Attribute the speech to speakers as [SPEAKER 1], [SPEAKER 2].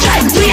[SPEAKER 1] strike. We